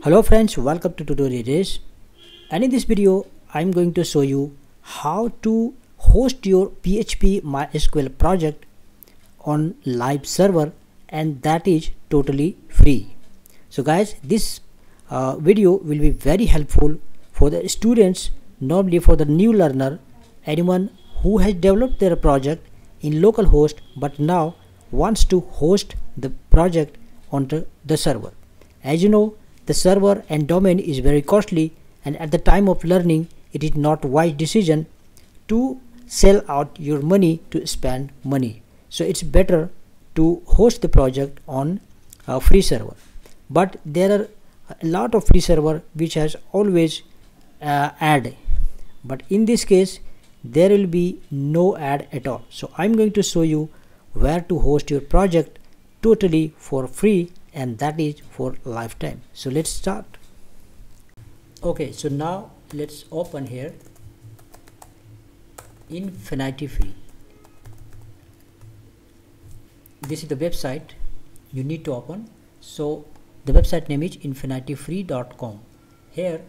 Hello friends, welcome to Tutorial Rays and in this video I'm going to show you how to host your PHP MySQL project on live server and that is totally free. So guys this uh, video will be very helpful for the students normally for the new learner anyone who has developed their project in localhost but now wants to host the project onto the server. As you know the server and domain is very costly and at the time of learning it is not wise decision to sell out your money to spend money. So it's better to host the project on a free server. But there are a lot of free server which has always uh, ad. But in this case there will be no ad at all. So i'm going to show you where to host your project totally for free and that is for lifetime. So let's start. Okay so now let's open here. Infinity free. This is the website you need to open. So the website name is infinityfree.com here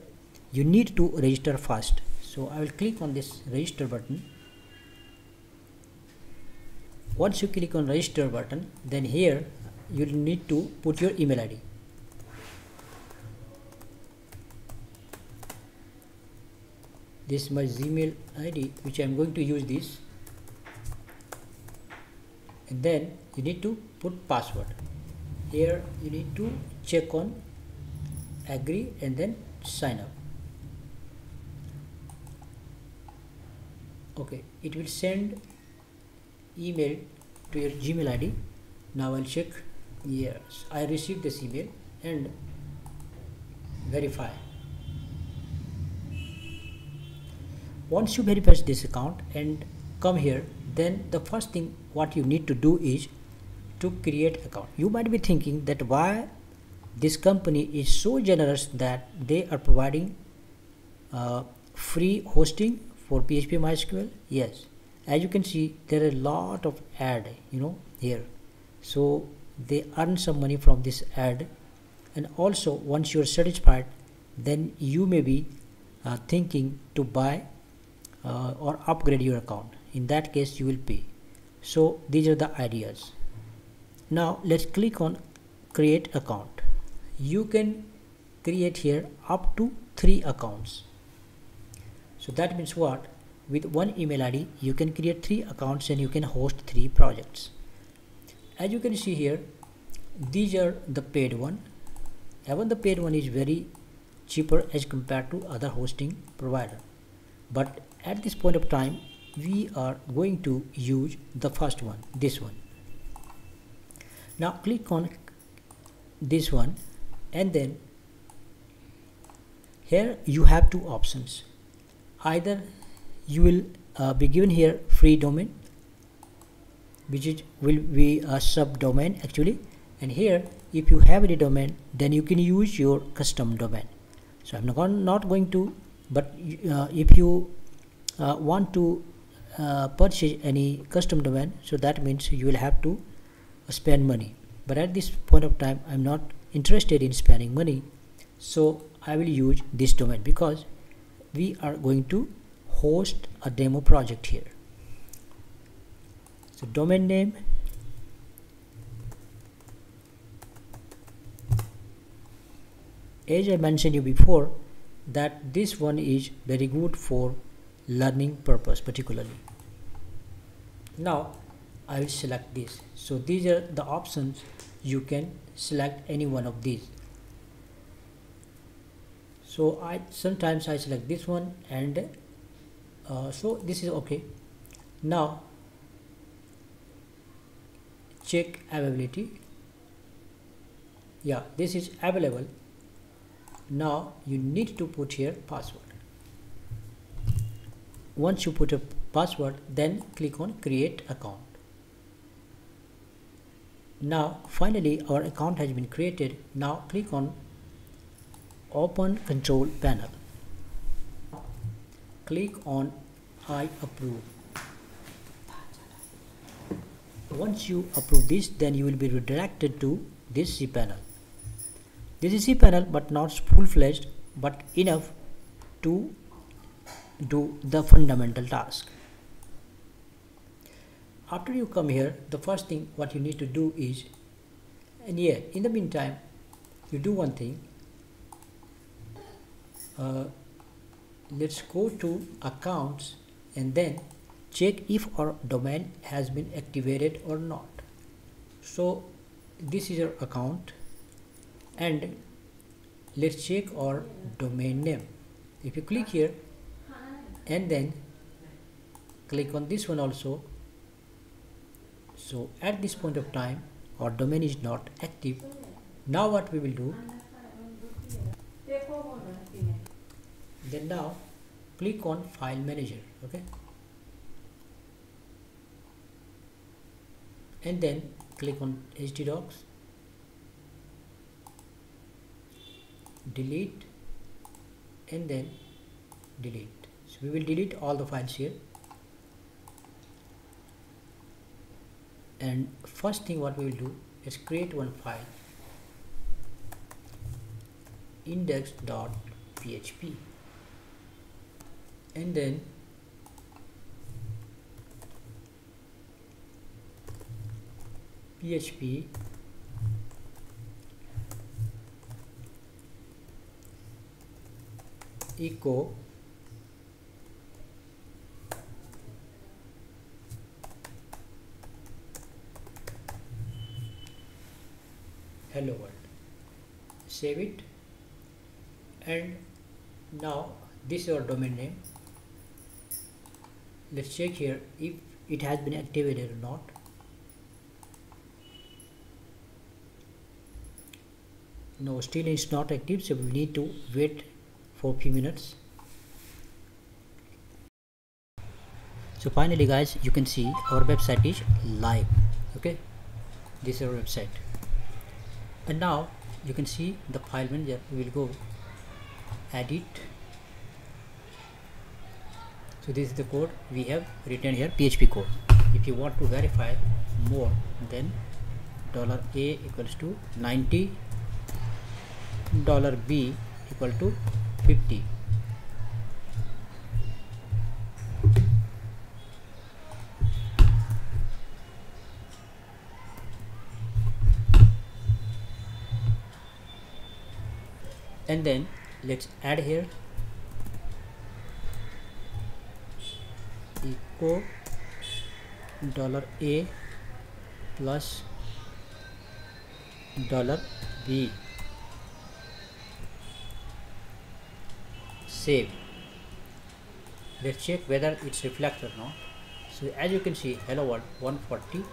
you need to register first. So I will click on this register button. Once you click on register button then here you need to put your email id this is my gmail id which i am going to use this. And then you need to put password. Here you need to check on agree and then sign up. Okay it will send email to your gmail id now i'll check yes i received this email and verify. Once you verify this account and come here then the first thing what you need to do is to create account. You might be thinking that why this company is so generous that they are providing uh, free hosting for php mysql? Yes. As you can see there are a lot of ad you know here. So they earn some money from this ad. And also once you're satisfied then you may be uh, thinking to buy uh, or upgrade your account. In that case you will pay. So these are the ideas. Now let's click on create account. You can create here up to three accounts. So that means what? With one email id you can create three accounts and you can host three projects as you can see here these are the paid one. Even the paid one is very cheaper as compared to other hosting provider. But at this point of time we are going to use the first one this one. Now click on this one and then here you have two options. Either you will uh, be given here free domain which is will be a subdomain actually. And here if you have any domain then you can use your custom domain. So i'm not, going to but uh, if you uh, want to uh, purchase any custom domain so that means you will have to spend money. But at this point of time i'm not interested in spending money. So i will use this domain because we are going to host a demo project here so domain name. As I mentioned you before that this one is very good for learning purpose particularly. Now I will select this. So these are the options you can select any one of these. So I sometimes I select this one and uh, so this is okay. Now check availability. Yeah this is available. Now you need to put here password. Once you put a password then click on create account. Now finally our account has been created. Now click on open control panel. Click on I approve once you approve this then you will be redirected to this cPanel this is cPanel but not full-fledged but enough to do the fundamental task. After you come here the first thing what you need to do is and yeah in the meantime you do one thing. Uh, let's go to accounts and then check if our domain has been activated or not. So this is your account and let's check our domain name. If you click here and then click on this one also. So at this point of time our domain is not active. Now what we will do? Then now click on file manager okay and then click on htdocs delete. And then delete. So we will delete all the files here. And first thing what we will do is create one file. index.php and then php echo hello world. Save it. And now this is our domain name. Let's check here if it has been activated or not no still it's not active so we need to wait for a few minutes. So finally guys you can see our website is live okay? This is our website. And now you can see the file manager. We will go edit. So this is the code we have written here php code. If you want to verify more then dollar a equals to 90 dollar b equal to 50 and then let's add here echo dollar a plus dollar b save. Let's check whether it's reflected or not. So as you can see hello world 140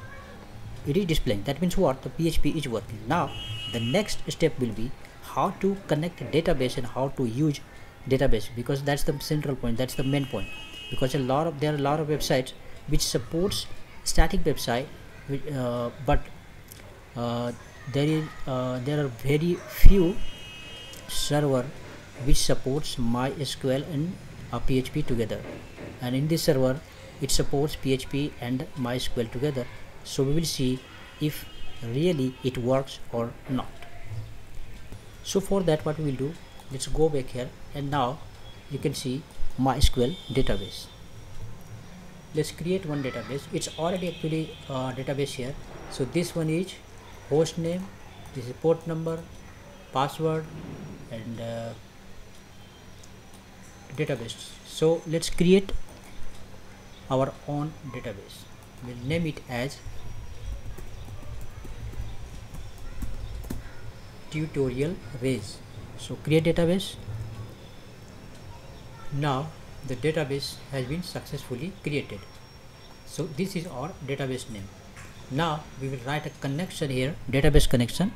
it is displaying. That means what? The php is working. Now the next step will be how to connect database and how to use database because that's the central point that's the main point. Because a lot of there are a lot of websites which supports static website uh, but uh, there is uh, there are very few server which supports MySQL and PHP together. And in this server it supports PHP and MySQL together. So we will see if really it works or not. So for that what we will do let's go back here. And now you can see MySQL database. Let's create one database. It's already actually uh, database here. So this one is host name this is port number password and uh, database. So let's create our own database. We'll name it as tutorial rays. So create database. Now the database has been successfully created. So this is our database name. Now we will write a connection here database connection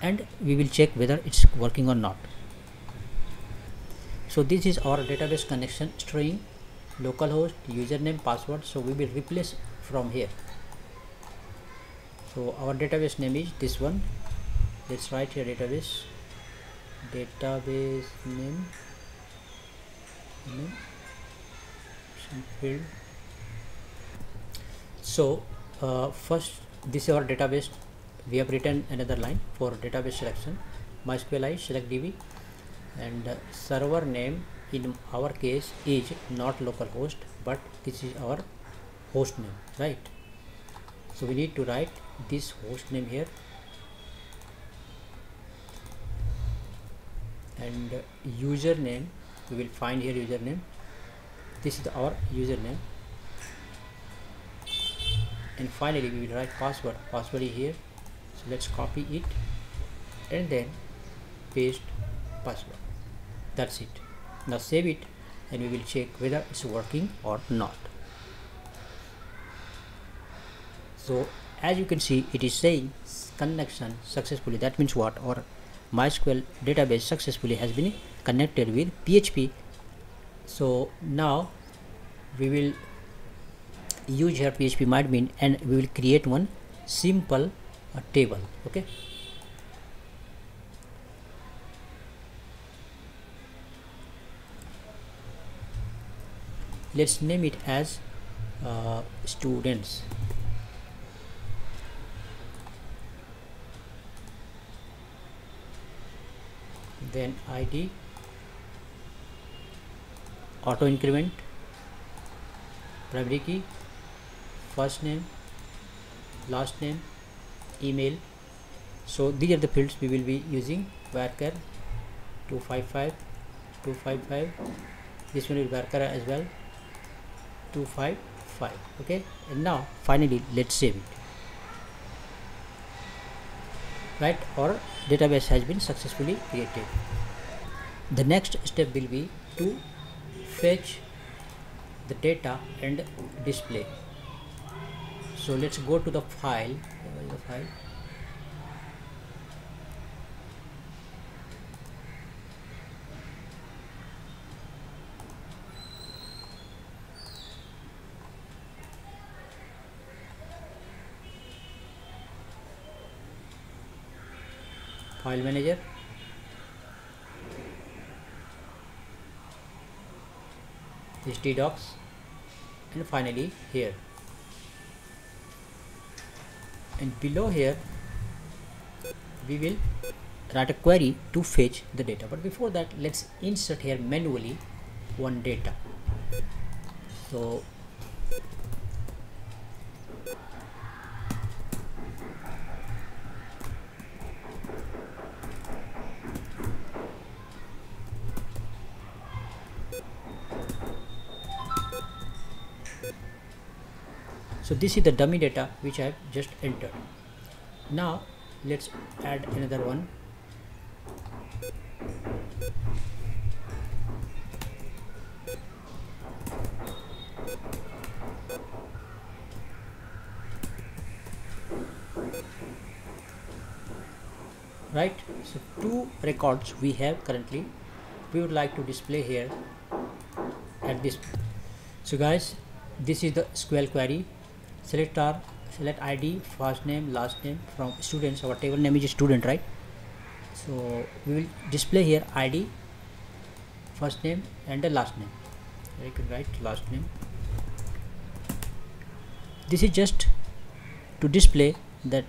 and we will check whether it's working or not so this is our database connection string localhost username password. So we will replace from here. So our database name is this one. Let's write here database. Database name. Name. Field. So uh, first this is our database. We have written another line for database selection. Mysqli select db and server name in our case is not localhost but this is our host name right? So we need to write this host name here. And username we will find here username. This is our username. And finally we will write password password is here. So let's copy it and then paste password that's it. Now save it and we will check whether it's working or not. So as you can see it is saying connection successfully. That means what? Our mysql database successfully has been connected with php so now we will use here php admin and we will create one simple uh, table. Okay let's name it as uh, students. Then id auto increment primary key first name last name email. So these are the fields we will be using. Varchar 255 255 this one is varchar as well 255 okay? And now finally let's save it. Right? Our database has been successfully created. The next step will be to fetch the data and display. So let's go to the file. The file file manager? Htdocs and finally here. And below here we will write a query to fetch the data. But before that let's insert here manually one data. So so this is the dummy data which I have just entered. Now let's add another one. Right? So two records we have currently. We would like to display here at this. So guys this is the SQL query select our select id first name last name from students our table name is student right? So we will display here id first name and the last name. You can write last name. This is just to display that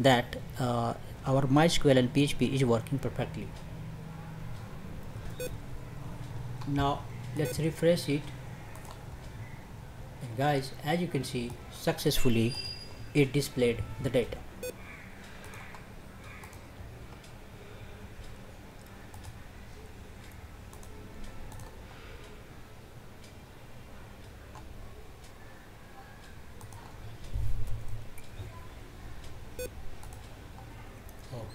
that uh, our mysql and php is working perfectly. Now let's refresh it and guys as you can see successfully it displayed the data oh.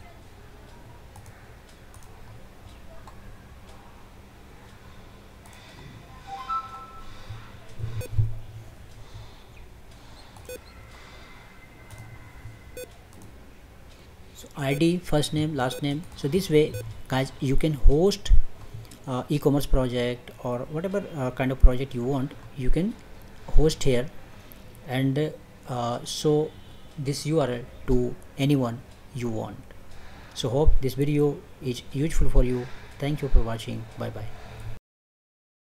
so id first name last name. So this way guys you can host uh, e-commerce project or whatever uh, kind of project you want you can host here. And uh, show this url to anyone you want. So hope this video is useful for you. Thank you for watching. Bye bye